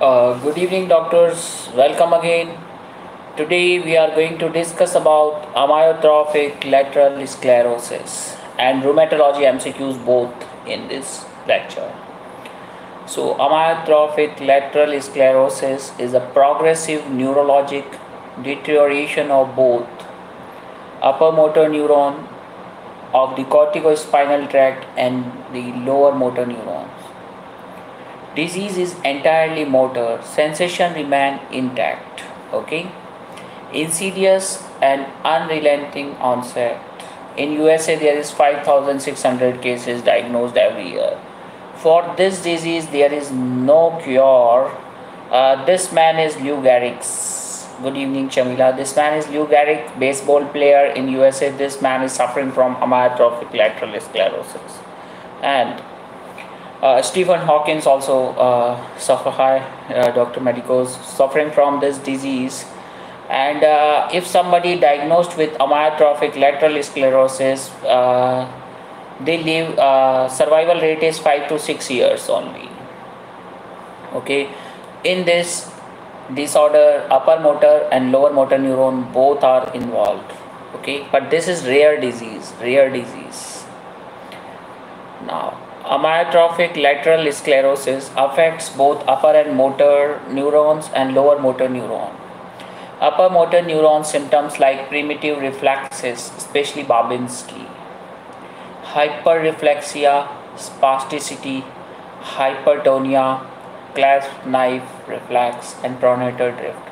Uh, good evening, doctors. Welcome again. Today we are going to discuss about amyotrophic lateral sclerosis and rheumatology MCQs both in this lecture. So, amyotrophic lateral sclerosis is a progressive neurologic deterioration of both upper motor neuron of the corticospinal tract and the lower motor neurons. Disease is entirely motor, sensation remain intact. Okay, insidious and unrelenting onset. In USA, there is 5,600 cases diagnosed every year. For this disease, there is no cure. Uh, this man is Lou Gehrig's Good evening, Chamila. This man is Lou Gehrig, baseball player in USA. This man is suffering from amyotrophic lateral sclerosis. And uh, Stephen Hawkins also uh, suffer high, uh, Dr. Medicos, suffering from this disease. And uh, if somebody diagnosed with amyotrophic lateral sclerosis, uh, they live, uh, survival rate is 5 to 6 years only. Okay, in this disorder upper motor and lower motor neuron both are involved okay but this is rare disease rare disease now amyotrophic lateral sclerosis affects both upper and motor neurons and lower motor neuron upper motor neuron symptoms like primitive reflexes especially babinski hyperreflexia spasticity hypertonia clasp knife reflex and pronator drift.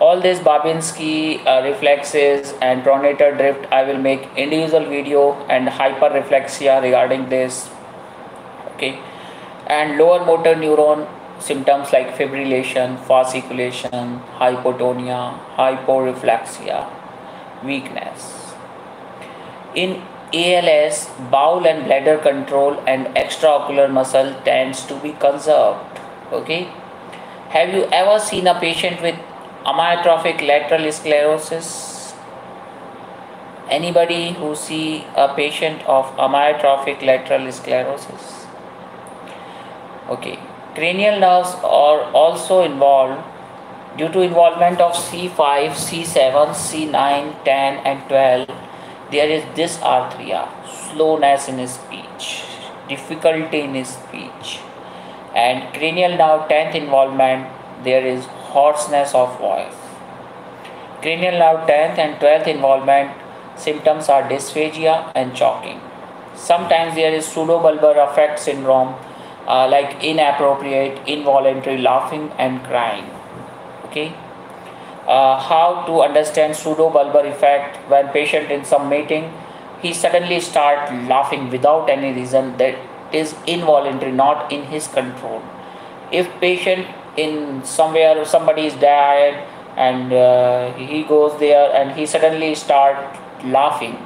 All these Babinski uh, reflexes and pronator drift I will make individual video and hyperreflexia regarding this okay. And lower motor neuron symptoms like fibrillation, fasciculation, hypotonia, hyporeflexia, weakness. In ALS, bowel and bladder control and extraocular muscle tends to be conserved okay. Have you ever seen a patient with amyotrophic lateral sclerosis? Anybody who see a patient of amyotrophic lateral sclerosis okay. Cranial nerves are also involved due to involvement of C5, C7, C9, 10 and 12 there is dysarthria, slowness in speech, difficulty in speech and cranial nerve 10th involvement there is hoarseness of voice. Cranial nerve 10th and 12th involvement symptoms are dysphagia and choking. Sometimes there is pseudobulbar affect syndrome uh, like inappropriate involuntary laughing and crying. Okay? Uh, how to understand pseudobulbar effect when patient in some meeting he suddenly start laughing without any reason that is involuntary not in his control. If patient in somewhere somebody is dead and uh, he goes there and he suddenly start laughing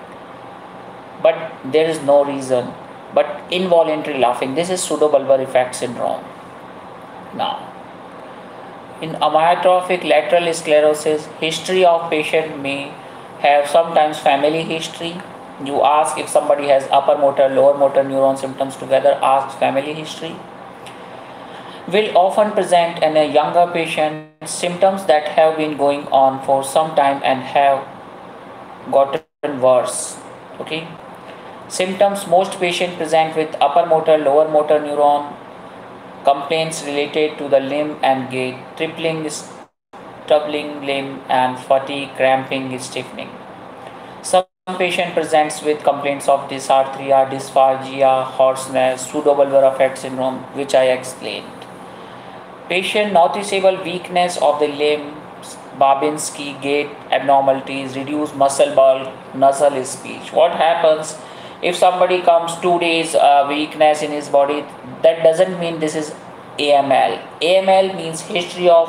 but there is no reason but involuntary laughing this is pseudobulbar effect syndrome. Now in amyotrophic lateral sclerosis history of patient may have sometimes family history. You ask if somebody has upper motor lower motor neuron symptoms together ask family history. Will often present in a younger patient symptoms that have been going on for some time and have gotten worse. Okay symptoms most patients present with upper motor lower motor neuron complaints related to the limb and gait tripling troubling limb and fatigue cramping stiffening some patient presents with complaints of dysarthria, dysphagia, hoarseness, pseudobulbar effect syndrome, which I explained. Patient noticeable weakness of the limbs, Babinski gait abnormalities, reduced muscle bulk, nasal speech. What happens if somebody comes two days uh, weakness in his body? That doesn't mean this is AML. AML means history of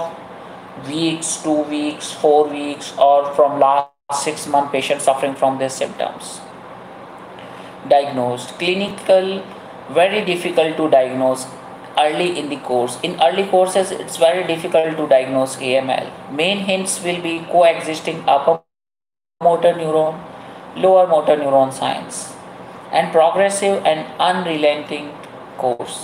weeks, two weeks, four weeks, or from last six month patient suffering from these symptoms. Diagnosed clinical, very difficult to diagnose early in the course. In early courses, it's very difficult to diagnose AML. Main hints will be coexisting upper motor neuron, lower motor neuron signs, and progressive and unrelenting course.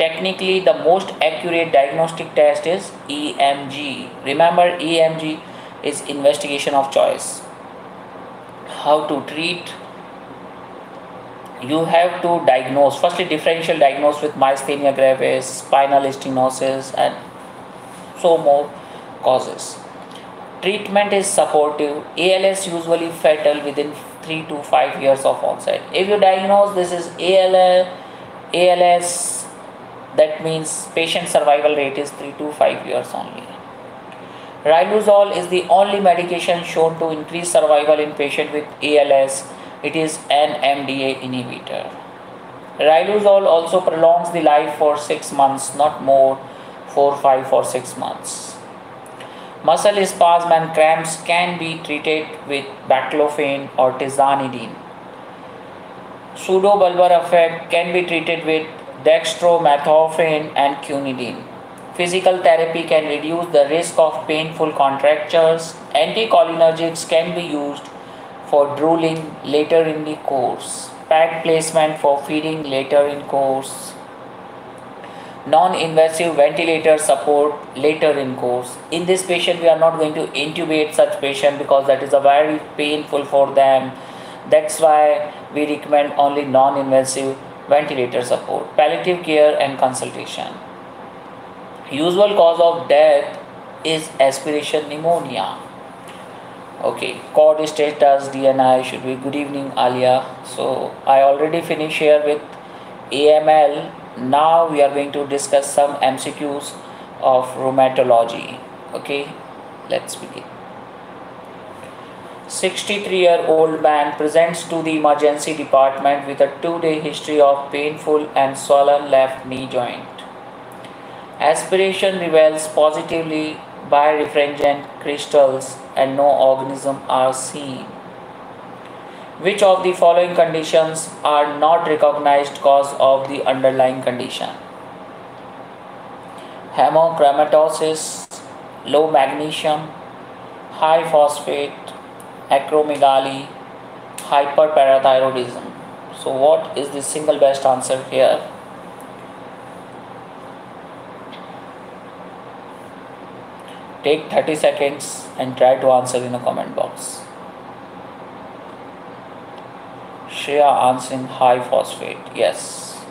technically the most accurate diagnostic test is EMG. Remember EMG is investigation of choice. How to treat you have to diagnose firstly differential diagnose with myasthenia gravis spinal stenosis and so more causes treatment is supportive als usually fatal within 3 to 5 years of onset if you diagnose this is ALS, ALS that means patient survival rate is 3 to 5 years only Riluzole is the only medication shown to increase survival in patient with ALS it is an MDA inhibitor. Riluzole also prolongs the life for 6 months, not more, 4, 5 or 6 months. Muscle spasm and cramps can be treated with baclofen or tizanidine. Pseudobulbar effect can be treated with dextromethorphan and quinidine. Physical therapy can reduce the risk of painful contractures. Anticholinergics can be used for drooling later in the course, PEG placement for feeding later in course, non-invasive ventilator support later in course. In this patient, we are not going to intubate such patient because that is a very painful for them. That's why we recommend only non-invasive ventilator support, palliative care and consultation. Usual cause of death is aspiration pneumonia okay code status dni should be good evening alia so i already finished here with aml now we are going to discuss some mcqs of rheumatology. Okay let's begin. 63 year old man presents to the emergency department with a two day history of painful and swollen left knee joint. Aspiration reveals positively birefringent crystals and no organism are seen. Which of the following conditions are not recognized cause of the underlying condition? Hemochromatosis, low magnesium, high phosphate, acromegaly, hyperparathyroidism. So what is the single best answer here? Take 30 seconds and try to answer in the comment box. Shreya answering high phosphate. Yes.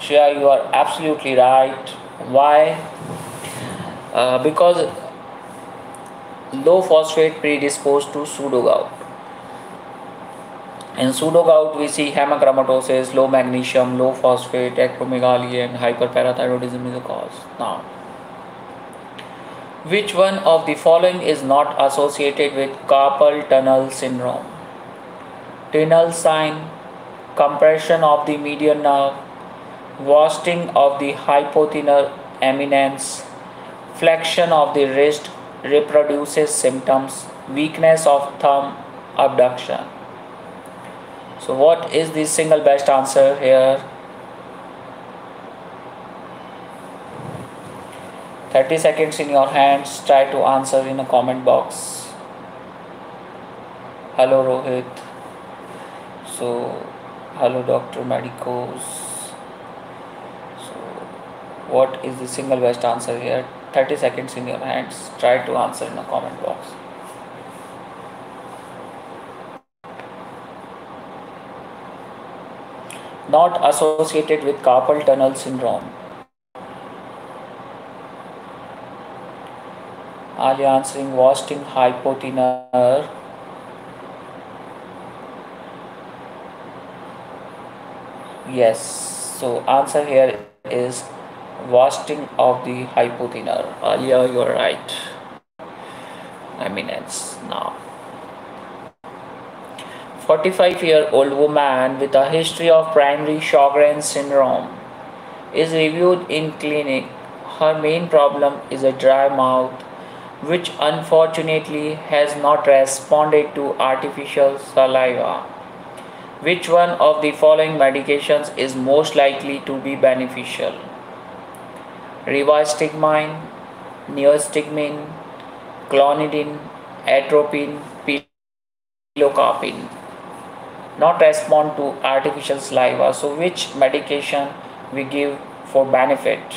Shreya, you are absolutely right. Why? Uh, because low phosphate predisposed to pseudo gout. In pseudo gout, we see hemochromatosis, low magnesium, low phosphate, acromegaly, and hyperparathyroidism is the cause. Now, which one of the following is not associated with carpal tunnel syndrome? Tinel sign, compression of the median nerve, wasting of the hypothenar eminence, flexion of the wrist reproduces symptoms, weakness of thumb, abduction. So what is the single best answer here? 30 seconds in your hands try to answer in a comment box hello rohit so hello dr medicos. So what is the single best answer here? 30 seconds in your hands. Try to answer in a comment box. Not associated with carpal tunnel syndrome. Are you answering wasting hypothenar. Yes, so answer here is wasting of the hypothenar. Alia, you are right. Eminence now. 45 year old woman with a history of primary Sjogren's syndrome is reviewed in clinic. Her main problem is a dry mouth which unfortunately has not responded to artificial saliva. Which one of the following medications is most likely to be beneficial? Rivastigmine, neostigmine, clonidine, atropine, pilocarpine. Not respond to artificial saliva. So which medication we give for benefit.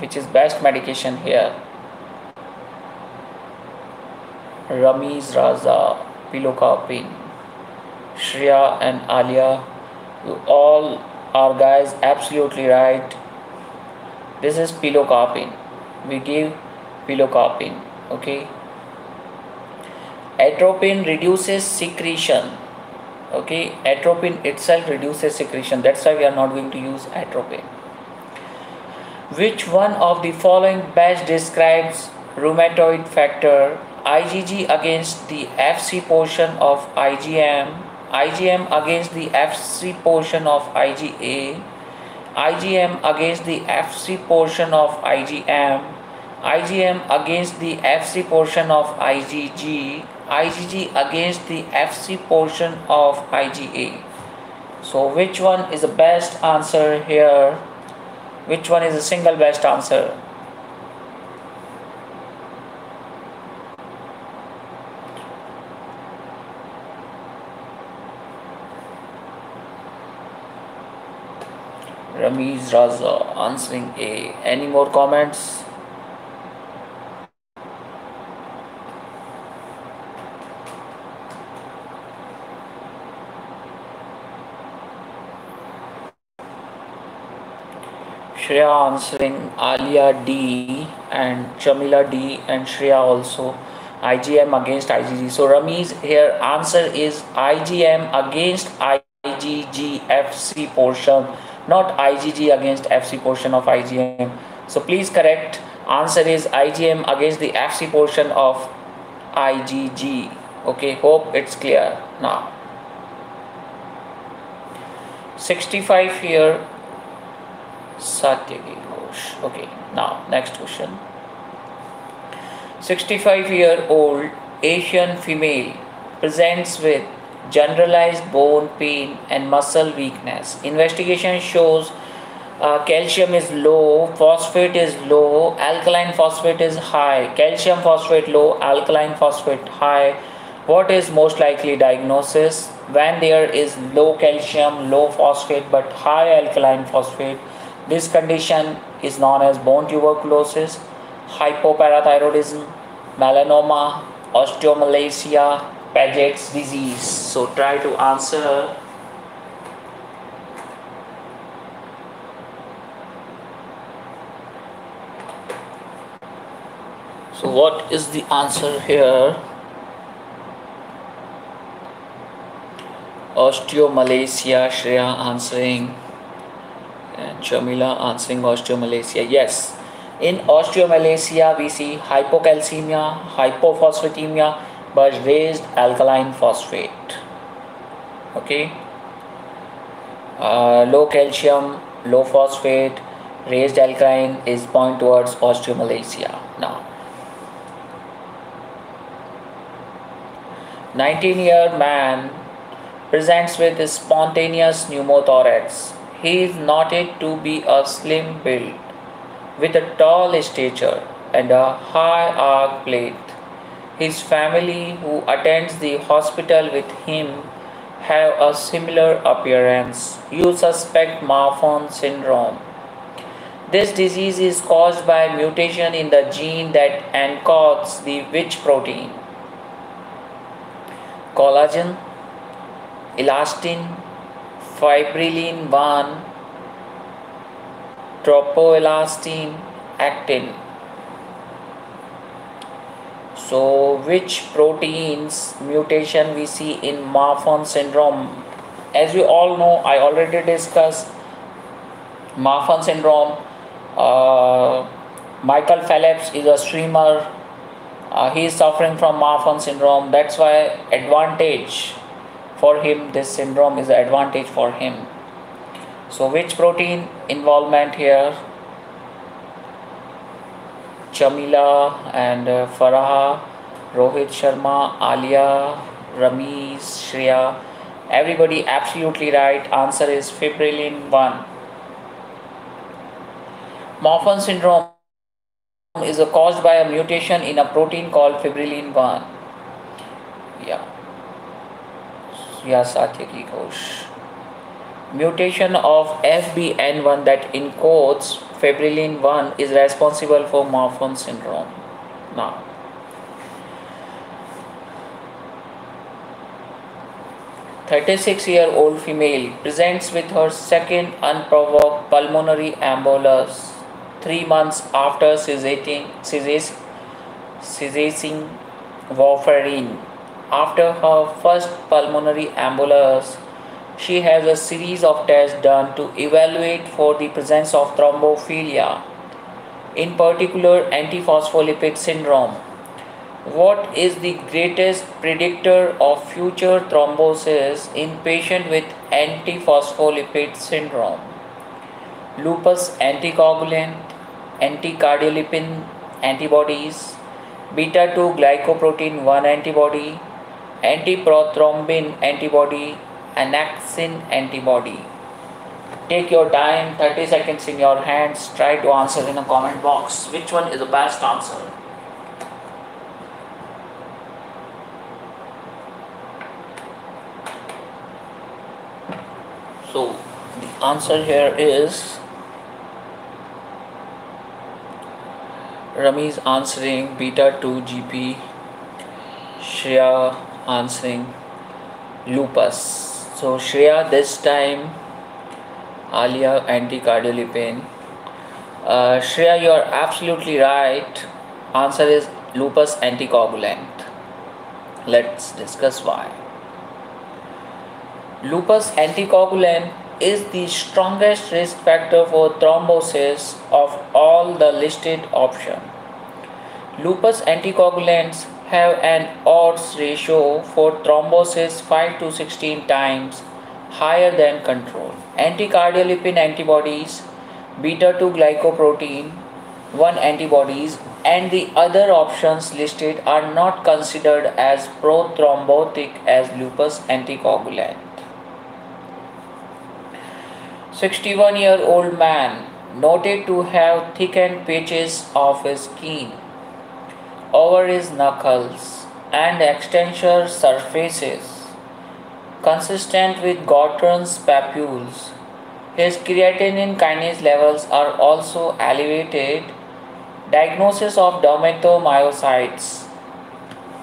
Which is best medication here? Ramiz Raza, pilocarpine. Shreya and Alia, you all are guys absolutely right. This is pilocarpine. We give pilocarpine. Okay. Atropine reduces secretion. Okay, atropine itself reduces secretion. That's why we are not going to use atropine. Which one of the following best describes rheumatoid factor IgG against the Fc portion of IgM, IgM against the Fc portion of IgA, IgM against the Fc portion of IgM, IgM against the Fc portion of IgG, IgG against the Fc portion of IgA. So which one is the best answer here? Which one is the single best answer? Ramiz Raza answering A. Any more comments? Shreya answering Alia D and Chamila D and Shreya also IgM against IgG. So Ramiz here answer is IgM against IgG FC portion, not IgG against FC portion of IgM. So please correct answer is IgM against the FC portion of IgG. Okay, hope it's clear now. 65 here Satyaki Ghosh. Okay, now next question. 65 year old Asian female presents with generalized bone pain and muscle weakness. Investigation shows uh, calcium is low, phosphate is low, alkaline phosphate is high, calcium phosphate low, alkaline phosphate high. What is most likely diagnosis? When there is low calcium, low phosphate, but high alkaline phosphate, this condition is known as bone tuberculosis, hypoparathyroidism, melanoma, osteomalacia, Paget's disease. So try to answer. So what is the answer here? Osteomalacia, Shreya answering and Shamila answering osteomalacia. Yes, in osteomalacia we see hypocalcemia, hypophosphatemia, but raised alkaline phosphate. Okay, uh, low calcium, low phosphate, raised alkaline is point towards osteomalacia. Now, 19 year man presents with spontaneous pneumothorax he is noted to be a slim build, with a tall stature and a high arc plate. His family, who attends the hospital with him, have a similar appearance. You suspect Marfan syndrome. This disease is caused by mutation in the gene that encodes the which protein? Collagen, elastin, fibrillin 1, tropoelastin, actin. So, which proteins mutation we see in Marfan syndrome? As we all know, I already discussed Marfan syndrome. Uh, Michael Phelps is a swimmer. Uh, he is suffering from Marfan syndrome. That's why advantage for him this syndrome is an advantage for him so which protein involvement here chamila and uh, farah rohit sharma alia ramiz shreya. Everybody absolutely right. Answer is fibrillin 1 Marfan syndrome is caused by a mutation in a protein called fibrillin 1 yeah. Priya Satyaki Ghosh. Mutation of FBN1 that encodes fibrillin 1 is responsible for Marfan syndrome. Now, 36 year old female presents with her second unprovoked pulmonary embolus 3 months after ceasing warfarin. After her first pulmonary embolus, she has a series of tests done to evaluate for the presence of thrombophilia, in particular antiphospholipid syndrome what is the greatest predictor of future thrombosis in patient with antiphospholipid syndrome? Lupus anticoagulant, anticardiolipin antibodies, beta 2 glycoprotein 1 antibody, antiprothrombin antibody, annexin antibody. Take your time, 30 seconds in your hands. Try to answer in a comment box. Which one is the best answer? So the answer here is Ramiz answering beta 2 GP, Shreya answering lupus. So Shreya this time Alia anticardiolipin. Uh, Shreya, you are absolutely right. Answer is lupus anticoagulant. Let's discuss why. Lupus anticoagulant is the strongest risk factor for thrombosis of all the listed options. Lupus anticoagulants have an odds ratio for thrombosis 5 to 16 times higher than control. Anticardiolipin antibodies, beta 2 glycoprotein 1 antibodies, and the other options listed are not considered as prothrombotic as lupus anticoagulant. 61 year old man noted to have thickened patches of his skin over his knuckles and extensor surfaces consistent with Gottron's papules. His creatinine kinase levels are also elevated. Diagnosis of dermatomyositis.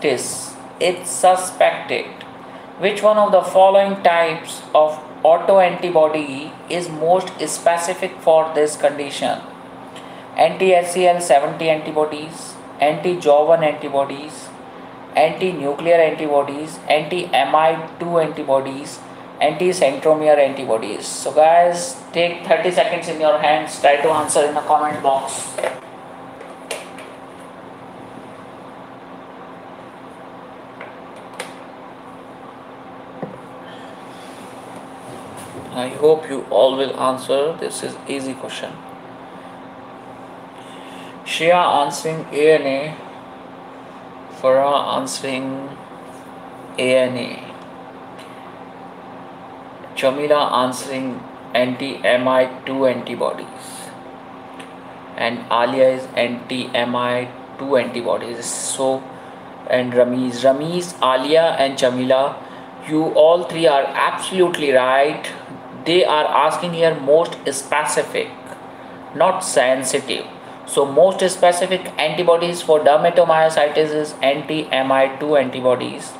Tis. It's suspected. Which one of the following types of autoantibody is most specific for this condition. Anti-SCL70 antibodies, anti-Jo-1 antibodies, anti-nuclear antibodies, anti-MI2 antibodies, anti-centromere antibodies. So guys, take 30 seconds in your hands, try to answer in the comment box. I hope you all will answer. This is easy question. Shreya answering ANA, Farah answering Chamila answering anti-MI2 antibodies, and Alia is anti-MI2 antibodies. So, and Ramiz, Ramiz, Alia, and Chamila, you all three are absolutely right. They are asking here most specific not sensitive so most specific antibodies for dermatomyositis is anti-MI2 antibodies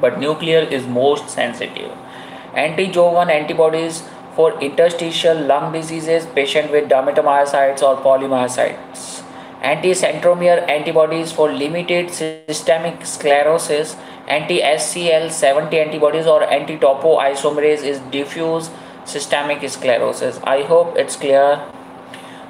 but nuclear is most sensitive anti-Jo-1 antibodies for interstitial lung diseases patient with dermatomyositis or polymyositis anti-centromere antibodies for limited systemic sclerosis anti-SCL70 antibodies or anti-topoisomerase is diffuse systemic sclerosis. I hope it's clear.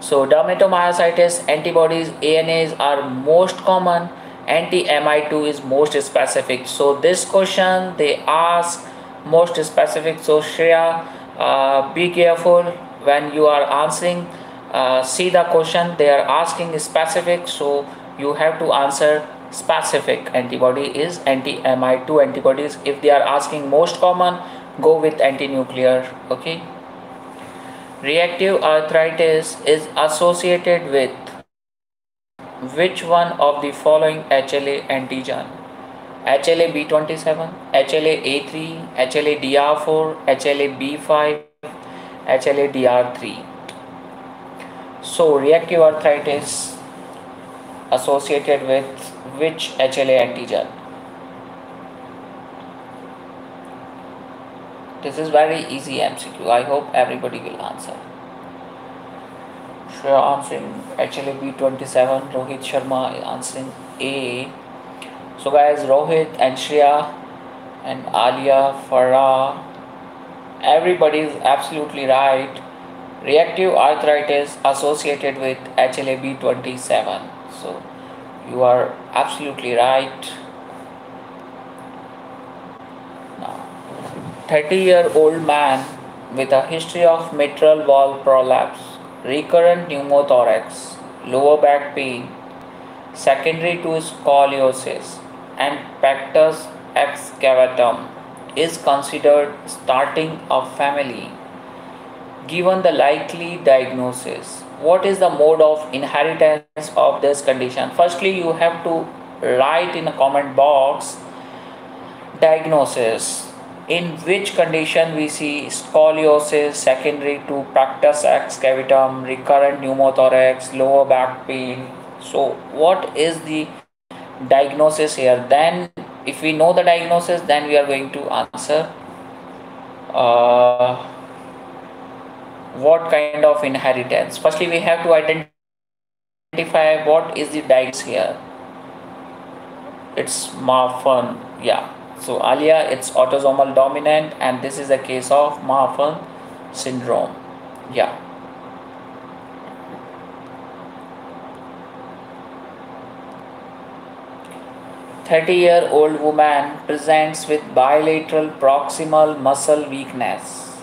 So dermatomyositis antibodies ANAs are most common. Anti-MI2 is most specific. So this question they ask most specific. So Shreya, uh, be careful when you are answering. Uh, see the question they are asking specific. So you have to answer specific antibody is anti-MI2 antibodies if they are asking most common go with anti-nuclear okay reactive arthritis is associated with which one of the following HLA antigen HLA B27, HLA A3, HLA DR4, HLA B5, HLA DR3. So reactive arthritis associated with which HLA antigen? This is very easy MCQ. I hope everybody will answer. Shreya answering HLA B27, Rohit Sharma answering A. So guys, Rohit and Shreya and Alia, Farah, everybody is absolutely right. Reactive arthritis associated with HLA B27. So you are absolutely right. 30 year old man with a history of mitral valve prolapse, recurrent pneumothorax, lower back pain, secondary to scoliosis, and pectus excavatum is considered starting a family. Given the likely diagnosis what is the mode of inheritance of this condition? Firstly you have to write in a comment box diagnosis in which condition we see scoliosis secondary to pectus excavatum recurrent pneumothorax lower back pain. So what is the diagnosis here? Then if we know the diagnosis then we are going to answer uh, what kind of inheritance. Firstly we have to identify what is the diagnosis here. It's Marfan yeah so Alia it's autosomal dominant and this is a case of Marfan syndrome yeah 30 year old woman presents with bilateral proximal muscle weakness.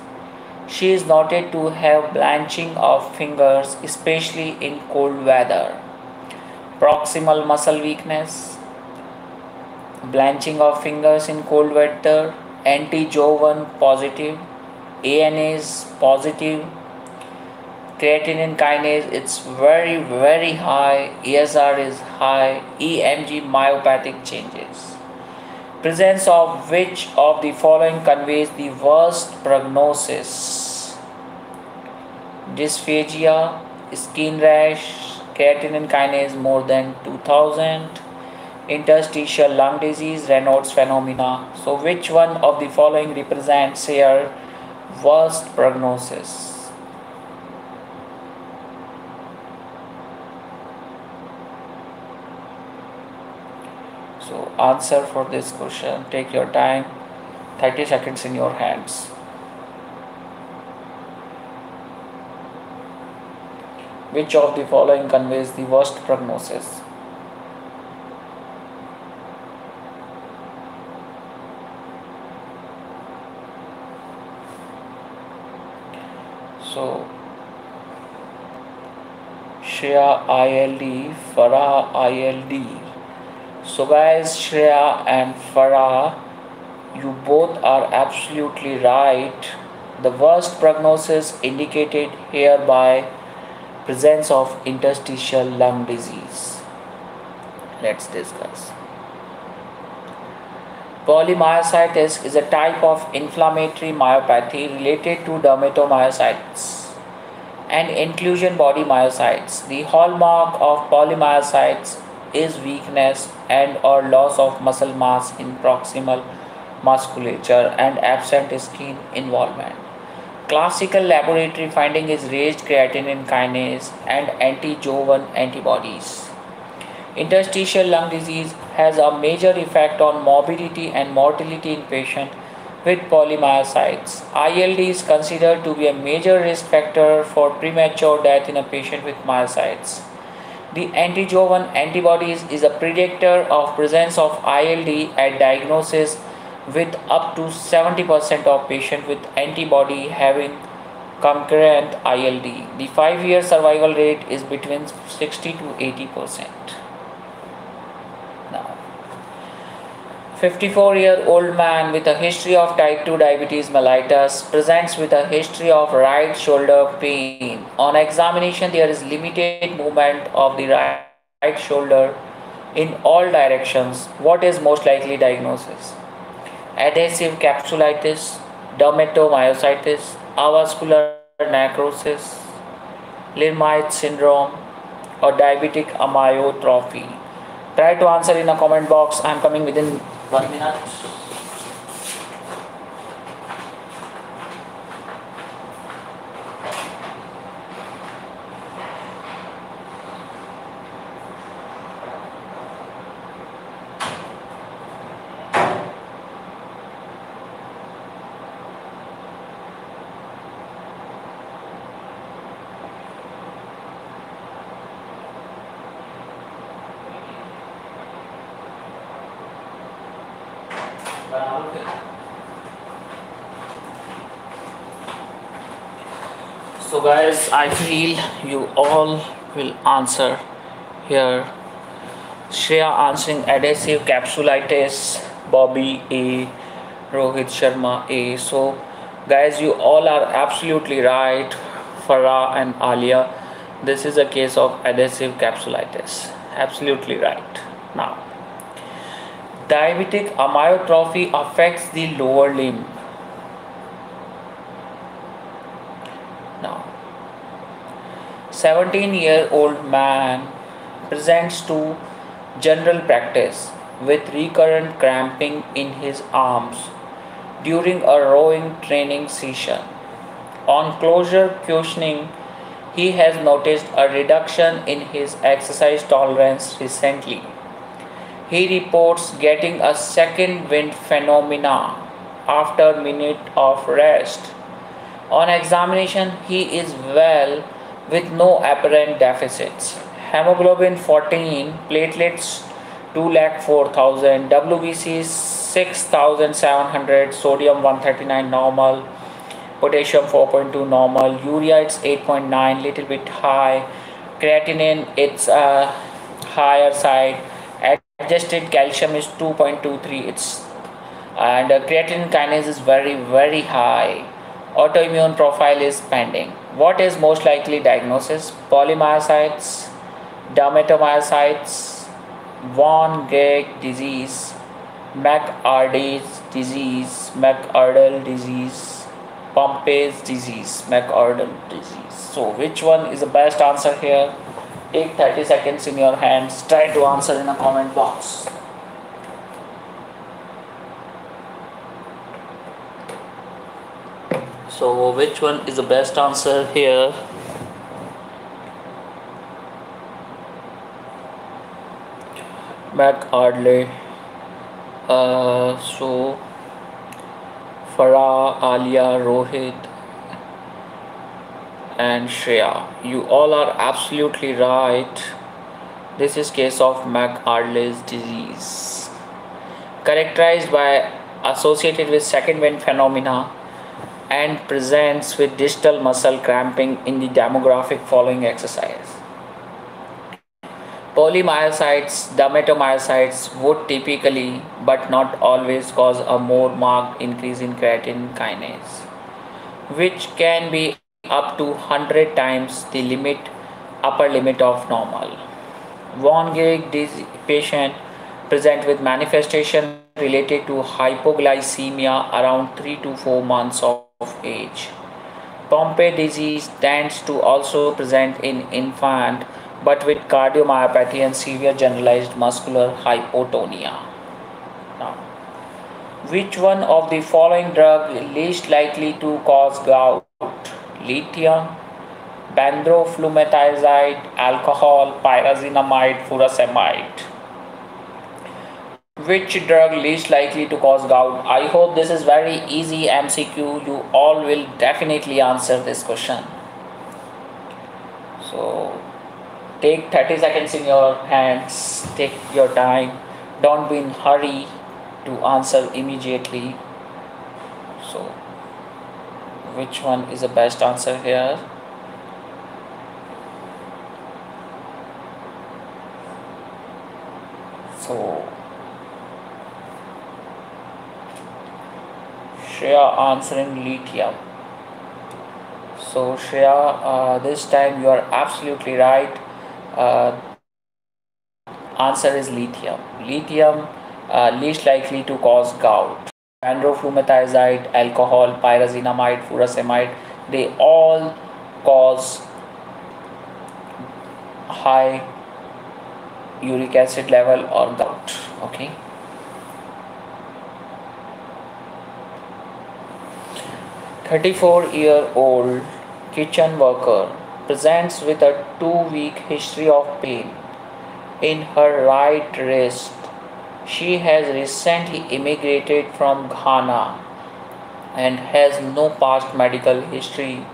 She is noted to have blanching of fingers, especially in cold weather. Proximal muscle weakness, blanching of fingers in cold weather, anti-Jo-1 positive, ANA is positive, creatinine kinase it's very very high ESR is high EMG myopathic changes. Presence of which of the following conveys the worst prognosis? Dysphagia skin rash creatinine kinase more than 2000 interstitial lung disease Raynaud's phenomena so which one of the following represents here worst prognosis So answer for this question. Take your time. 30 seconds in your hands. Which of the following conveys the worst prognosis? So Shreya ILD, Farah ILD. So, guys, Shreya and Farah, you both are absolutely right. The worst prognosis indicated here by presence of interstitial lung disease. Let's discuss. Polymyositis is a type of inflammatory myopathy related to dermatomyositis and inclusion body myositis. The hallmark of polymyositis is weakness and or loss of muscle mass in proximal musculature and absent skin involvement. Classical laboratory finding is raised creatinine kinase and anti-Jo-1 antibodies. Interstitial lung disease has a major effect on morbidity and mortality in patients with polymyositis. ILD is considered to be a major risk factor for premature death in a patient with myositis. The anti-Jo-1 antibodies is a predictor of presence of ILD at diagnosis with up to 70% of patients with antibody having concurrent ILD. The 5-year survival rate is between 60 to 80%. 54 year old man with a history of type 2 diabetes mellitus presents with a history of right shoulder pain. On examination, there is limited movement of the right, shoulder in all directions, what is most likely diagnosis? Adhesive capsulitis, dermatomyositis, avascular necrosis, Lhermitte syndrome, or diabetic amyotrophy? Try to answer in a comment box. I am coming within one minute. Guys, I feel you all will answer here. Shreya answering adhesive capsulitis, Bobby A, Rohit Sharma A. So, guys, you all are absolutely right. Farah and Alia, this is a case of adhesive capsulitis. Absolutely right. Now, diabetic amyotrophy affects the lower limb 17 year old man presents to general practice with recurrent cramping in his arms during a rowing training session. On closure questioning he has noticed a reduction in his exercise tolerance recently. He reports getting a second wind phenomena after a minute of rest. On examination, he is well with no apparent deficits. Hemoglobin 14, platelets 2,4000, WBC 6700, sodium 139 normal, potassium 4.2 normal, urea it's 8.9, little bit high, creatinine it's a higher side, adjusted calcium is 2.23, it's and uh, creatine kinase is very very high autoimmune profile is pending. What is most likely diagnosis? Polymyositis, dermatomyositis, von Gierke disease, McArdle's disease, McArdle disease, Pompe's disease, McArdle disease. So which one is the best answer here? Take 30 seconds in your hands. Try to answer in a comment box. So which one is the best answer here? McArdle. Uh, so Farah, Alia, Rohit, and Shreya. You all are absolutely right. This is case of McArdle's disease, characterized by associated with second wind phenomena and presents with distal muscle cramping in the demographic following exercise. Polymyositis, dermatomyositis would typically but not always cause a more marked increase in creatine kinase, which can be up to 100 times the limit upper limit of normal. Von Gierke patient present with manifestation related to hypoglycemia around 3 to 4 months of of age. Pompe disease tends to also present in infant but with cardiomyopathy and severe generalized muscular hypotonia. Now, which one of the following drug least likely to cause gout? Lithium, bendroflumethiazide, alcohol, pyrazinamide, furosemide which drug least likely to cause gout? I hope this is very easy mcq you all will definitely answer this question. So take 30 seconds in your hands. Take your time. Don't be in hurry to answer immediately. So which one is the best answer here? So Shreya answering lithium. So Shreya, uh, this time you are absolutely right. Uh, Answer is lithium. Lithium uh, least likely to cause gout. Bendroflumethiazide, alcohol, pyrazinamide, furosemide, they all cause high uric acid level or gout. Okay. 34 year old kitchen worker presents with a two week history of pain in her right wrist. She has recently immigrated from Ghana and has no past medical history.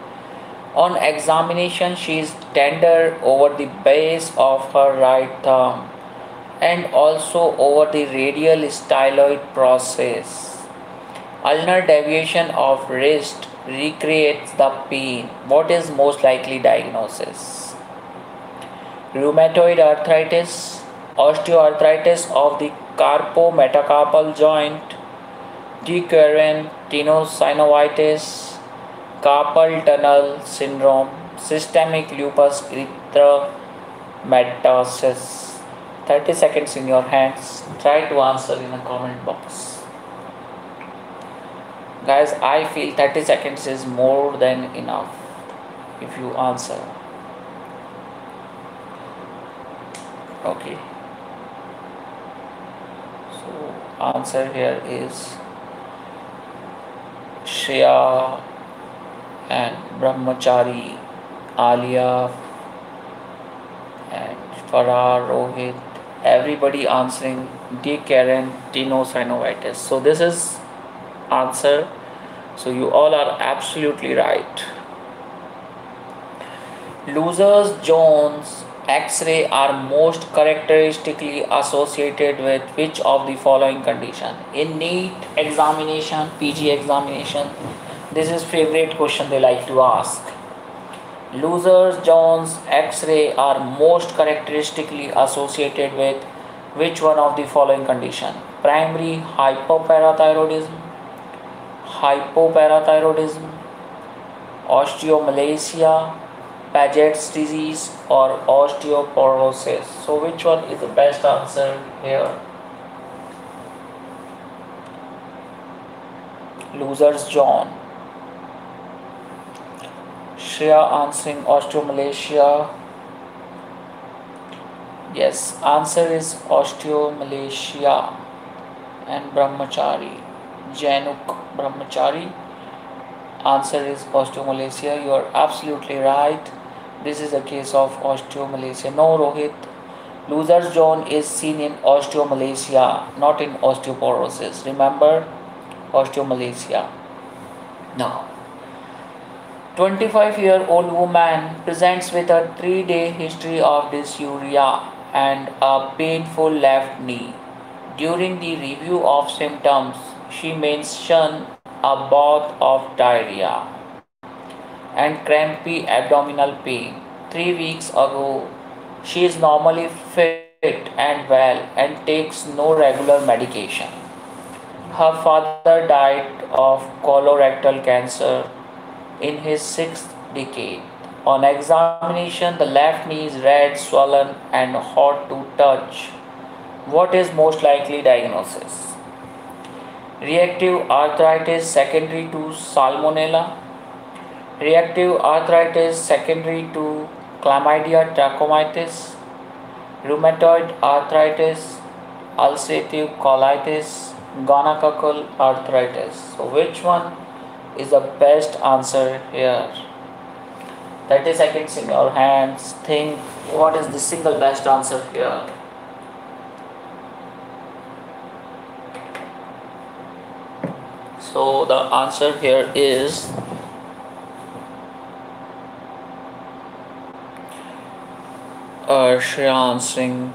On examination, she is tender over the base of her right thumb and also over the radial styloid process. Ulnar deviation of wrist recreates the pain. What is most likely diagnosis? Rheumatoid arthritis, osteoarthritis of the carpometacarpal joint, de Quervain tenosynovitis, carpal tunnel syndrome, systemic lupus erythematosus. 30 seconds in your hands. Try to answer in the comment box guys i feel 30 seconds is more than enough if you answer. Okay. So answer here is Shreya and Brahmachari Alia and Farah Rohit everybody answering de Quervain tenosynovitis so this is answer. So you all are absolutely right. Looser's zones X-ray are most characteristically associated with which of the following condition? In NEET examination, PG examination, this is favorite question they like to ask. Looser's zones X-ray are most characteristically associated with which one of the following condition? Primary hypoparathyroidism, hypoparathyroidism osteomalacia Paget's disease और osteoporosis so which one is the best answer here losers John Shreya answering osteomalacia yes answer is osteomalacia and Brahmachari Januk Brahmachari. Answer is osteomalacia. You are absolutely right. This is a case of osteomalacia. No, Rohit. Looser's zone is seen in osteomalacia, not in osteoporosis. Remember, osteomalacia. Now, 25 year old woman presents with a 3 day history of dysuria and a painful left knee. During the review of symptoms, she mentioned a bout of diarrhea and crampy abdominal pain. Three weeks ago, she is normally fit and well and takes no regular medication. Her father died of colorectal cancer in his sixth decade. On examination, the left knee is red, swollen, and hot to touch. What is most likely diagnosis? Reactive arthritis secondary to salmonella, reactive arthritis secondary to chlamydia trachomatis, rheumatoid arthritis, ulcerative colitis, gonococcal arthritis. So, which one is the best answer here? 30 seconds in your hands. Think what is the single best answer here? So the answer here is uh, answering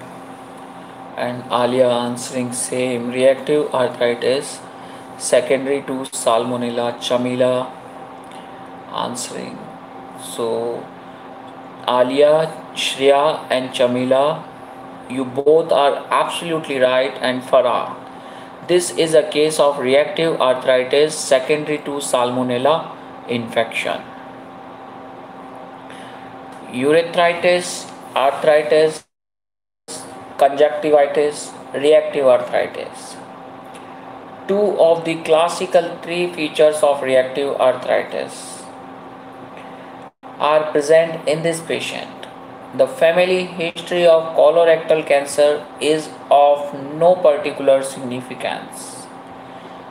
and Alia answering same. Reactive arthritis secondary to salmonella chamila answering so Alia Shreya and Chamila you both are absolutely right and Farah this is a case of reactive arthritis secondary to salmonella infection. Urethritis, arthritis, conjunctivitis, reactive arthritis. Two of the classical three features of reactive arthritis are present in this patient. The family history of colorectal cancer is of no particular significance.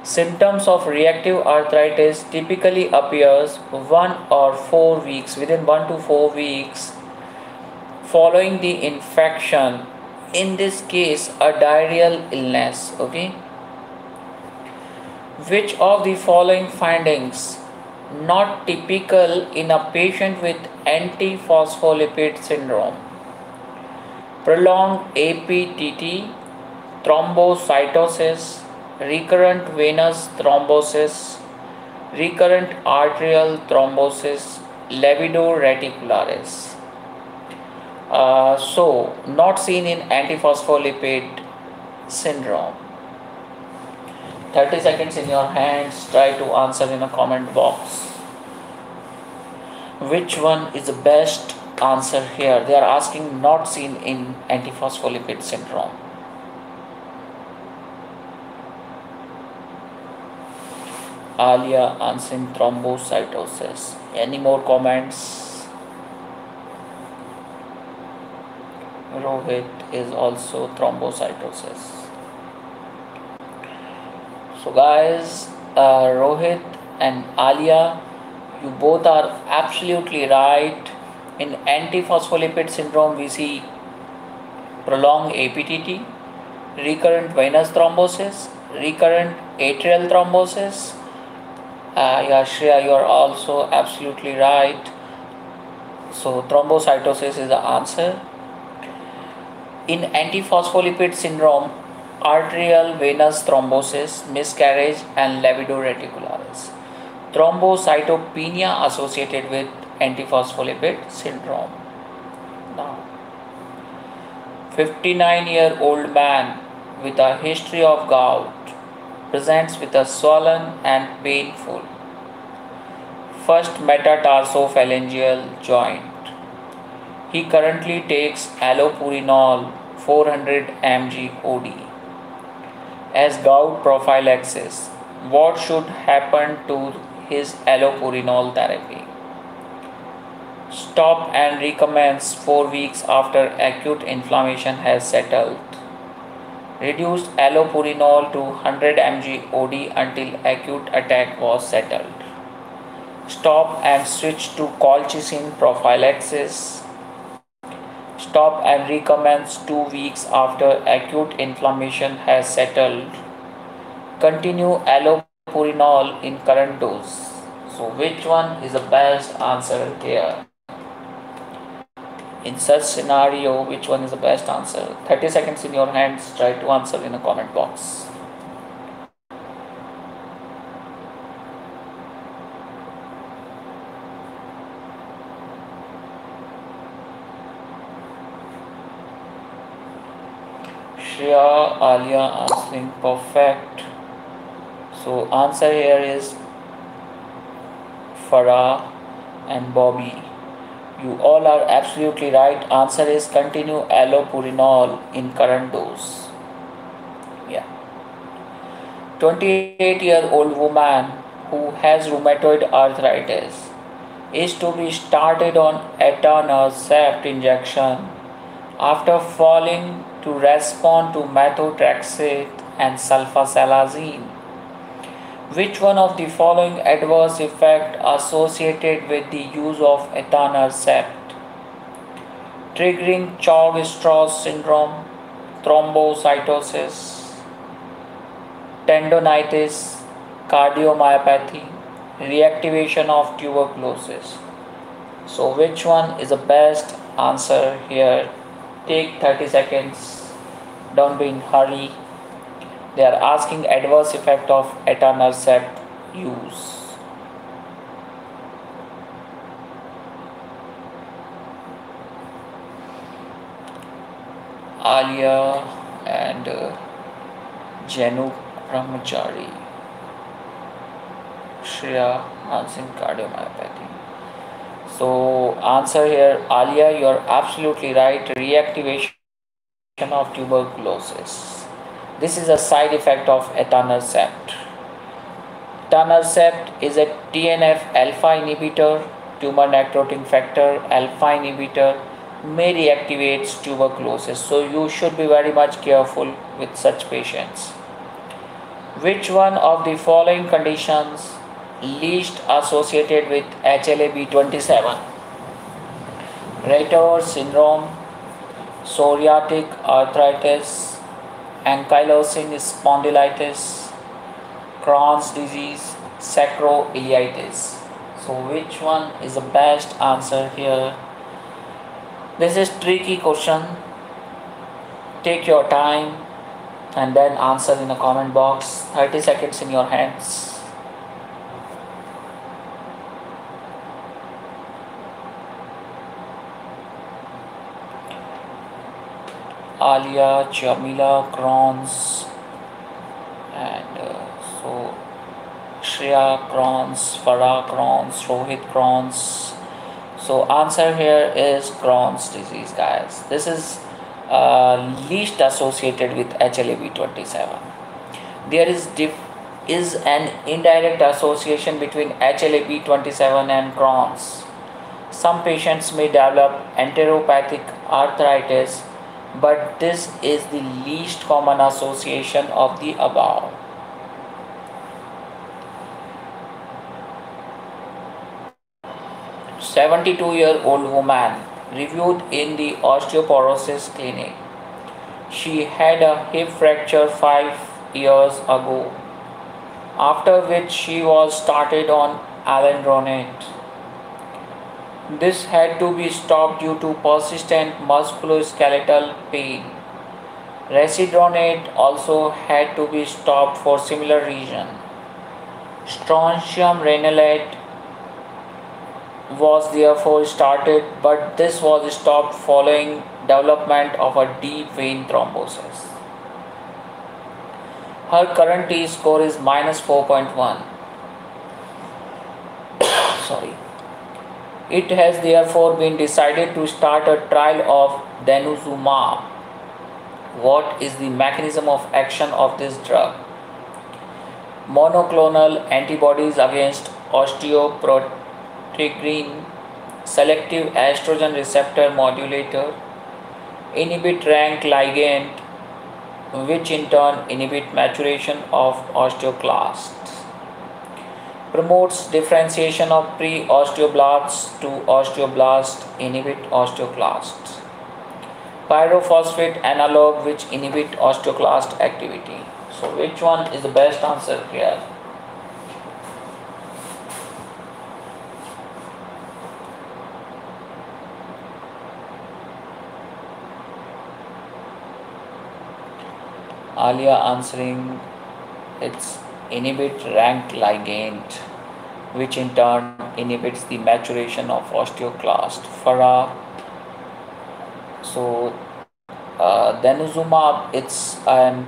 Symptoms of reactive arthritis typically appears 1 or 4 weeks within 1 to 4 weeks following the infection. In this case a diarrheal illness okay? Which of the following findings not typical in a patient with antiphospholipid syndrome prolonged APTT thrombocytosis recurrent venous thrombosis recurrent arterial thrombosis livedo reticularis uh, so, not seen in antiphospholipid syndrome. 30 seconds in your hands, try to answer in a comment box. Which one is the best answer here? They are asking not seen in antiphospholipid syndrome. Alia answering thrombocytosis. Any more comments? Rohit is also thrombocytosis. So, guys, uh, Rohit and Alia, you both are absolutely right. In antiphospholipid syndrome, we see prolonged APTT, recurrent venous thrombosis, recurrent atrial thrombosis. Uh, yeah, Shreya, you are also absolutely right. So, thrombocytosis is the answer. In antiphospholipid syndrome, arterial venous thrombosis, miscarriage, and livedo reticularis. Thrombocytopenia associated with antiphospholipid syndrome. Now, 59 year old man with a history of gout presents with a swollen and painful first metatarsophalangeal joint he currently takes allopurinol 400 mg OD as gout prophylaxis. What should happen to his allopurinol therapy? Stop and recommence 4 weeks after acute inflammation has settled. Reduce allopurinol to 100 mg OD until acute attack was settled. Stop and switch to colchicine prophylaxis Stop and recommence two weeks after acute inflammation has settled. Continue allopurinol in current dose. So, which one is the best answer here? In such scenario, which one is the best answer? 30 seconds in your hands, try to answer in the comment box. Shreya, Alia answering perfect. So answer here is Farah and Bobby. You all are absolutely right. Answer is continue allopurinol in current dose. Yeah. 28 year old woman who has rheumatoid arthritis is to be started on etanercept injection after falling to respond to methotrexate and sulfasalazine. Which one of the following adverse effect associated with the use of etanercept? Triggering Churg-Strauss syndrome, thrombocytosis, tendonitis, cardiomyopathy, reactivation of tuberculosis. So which one is the best answer here? Take 30 seconds. Don't be in hurry. They are asking adverse effect of etanercept use. Alia and uh, Janu Brahmachari. Shreya answering cardiomyopathy so answer here Alia you're absolutely right reactivation of tuberculosis. This is a side effect of etanercept. Etanercept is a TNF alpha inhibitor, tumor necrotic factor alpha inhibitor may reactivate tuberculosis. So you should be very much careful with such patients. Which one of the following conditions least associated with HLA-B27? Reiter syndrome, psoriatic arthritis, ankylosing spondylitis, Crohn's disease, sacroiliitis. So which one is the best answer here? This is tricky question. Take your time and then answer in the comment box. 30 seconds in your hands. Alia, Jamila, Crohn's, and uh, so Shreya Crohn's, Farah Crohn's, Rohit Crohn's. So answer here is Crohn's disease, guys. This is uh, least associated with HLA-B27. There is diff is an indirect association between HLA-B27 and Crohn's. Some patients may develop enteropathic arthritis but this is the least common association of the above. Seventy-two year old woman reviewed in the osteoporosis clinic. She had a hip fracture five years ago, after which she was started on alendronate. This had to be stopped due to persistent musculoskeletal pain. Risedronate also had to be stopped for similar reason. Strontium ranelate was therefore started, but this was stopped following development of a deep vein thrombosis. Her current T score is minus 4.1. Sorry. It has therefore been decided to start a trial of denosumab. What is the mechanism of action of this drug? Monoclonal antibodies against osteoprotein, selective estrogen receptor modulator, inhibit rank ligand, which in turn inhibit maturation of osteoclasts promotes differentiation of pre-osteoblasts to osteoblast inhibit osteoclasts. Pyrophosphate analog which inhibit osteoclast activity. So which one is the best answer here? Alia answering it's inhibit rank ligand which in turn inhibits the maturation of osteoclast. Farah. So uh, denosumab it's an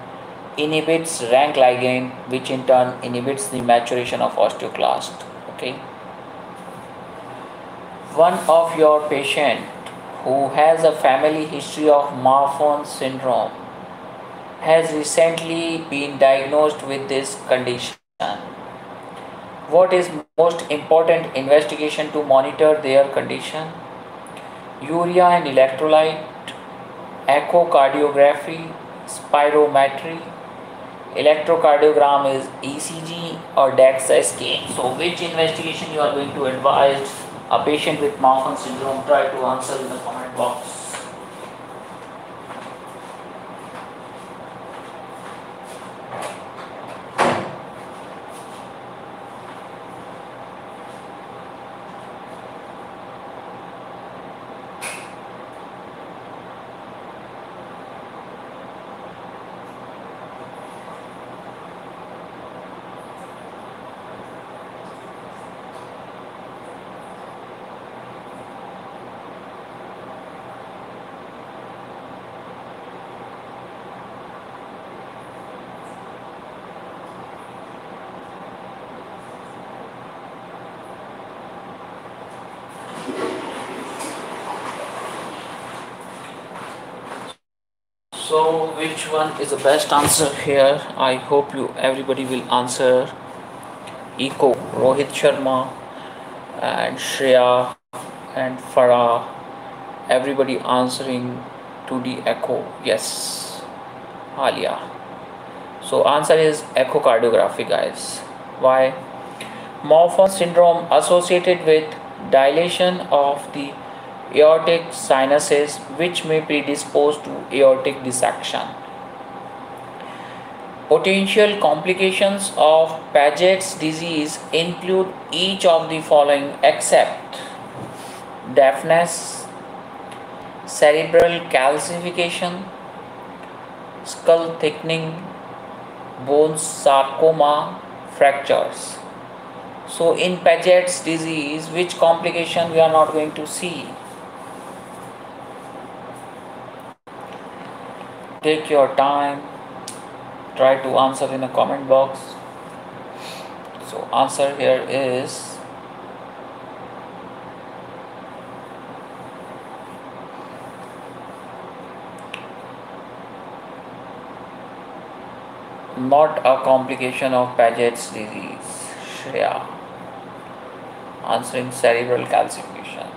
inhibits rank ligand which in turn inhibits the maturation of osteoclast. Okay. One of your patient who has a family history of Marfan syndrome has recently been diagnosed with this condition. What is most important investigation to monitor their condition? Urea and electrolyte, echocardiography, spirometry, electrocardiogram is ECG or DEXA scan. So which investigation you are going to advise a patient with Marfan syndrome? Try to answer in the comment box. So which one is the best answer here? I hope you everybody will answer. Eco rohit sharma and shreya and farah. Everybody answering to the echo. Yes. Alia so answer is echocardiography guys. Why? Marfan syndrome associated with dilation of the aortic sinuses which may predispose to aortic dissection. Potential complications of Paget's disease include each of the following except deafness, cerebral calcification, skull thickening, bone sarcoma, fractures. So in Paget's disease, which complication we are not going to see? Take your time, try to answer in a comment box. So answer here is not a complication of Paget's disease. Shreya answering cerebral calcification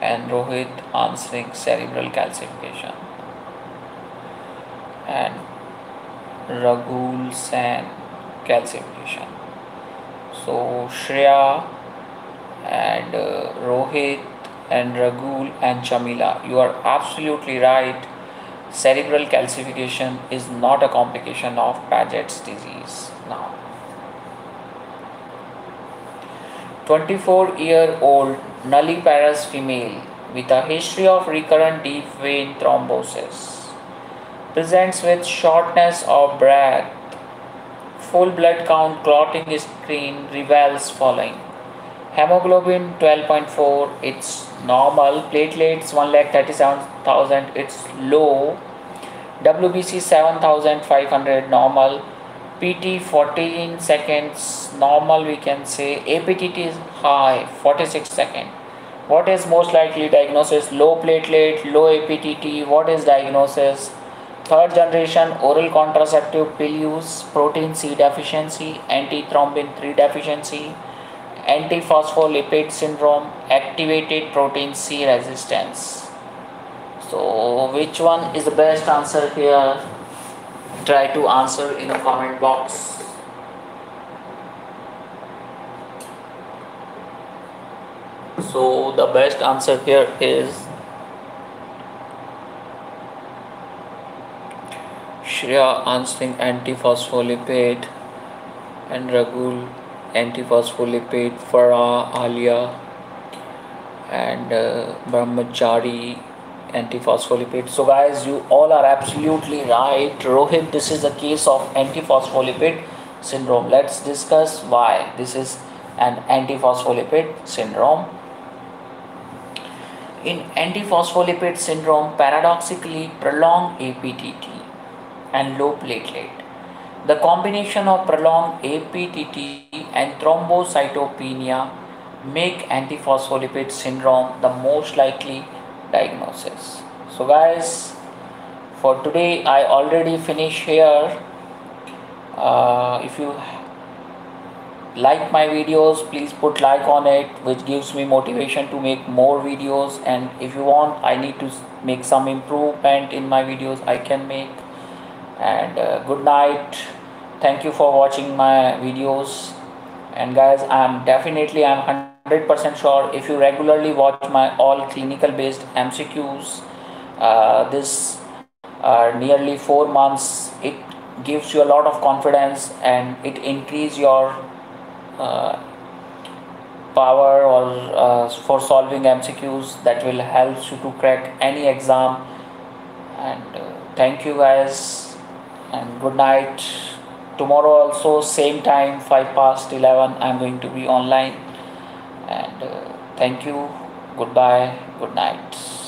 and Rohit answering cerebral calcification and Ragul Sen calcification. So Shreya and uh, Rohit and Ragul and Chamila, you are absolutely right. Cerebral calcification is not a complication of Paget's disease. Now, 24 year old nulliparous female with a history of recurrent deep vein thrombosis presents with shortness of breath, full blood count clotting screen reveals following. Hemoglobin 12.4 it's normal. Platelets 1,37,000 it's low. WBC 7500 normal. PT 14 seconds normal we can say. APTT is high 46 second. What is most likely diagnosis? Low platelet low APTT what is diagnosis third generation oral contraceptive pill use protein C deficiency antithrombin 3 deficiency antiphospholipid syndrome activated protein C resistance. So which one is the best answer here? Try to answer in the comment box. So the best answer here is Shreya answering antiphospholipid and Ragul antiphospholipid Farah Alia and uh, Brahmachari antiphospholipid. So guys, you all are absolutely right. Rohit, this is a case of antiphospholipid syndrome. Let's discuss why this is an antiphospholipid syndrome. In antiphospholipid syndrome, paradoxically prolonged APTT and low platelet. The combination of prolonged APTT and thrombocytopenia make antiphospholipid syndrome the most likely diagnosis. So guys, for today I already finished here. Uh, if you like my videos please put like on it which gives me motivation to make more videos and if you want I need to make some improvement in my videos I can make and uh, good night. Thank you for watching my videos. And guys I'm definitely I'm 100% sure if you regularly watch my all clinical based MCQs uh, this uh, nearly four months it gives you a lot of confidence and it increase your uh, power or uh, for solving MCQs that will help you to crack any exam. And uh, thank you guys and good night. Tomorrow also same time 5 past 11 i'm going to be online. And uh, thank you. Goodbye. Good night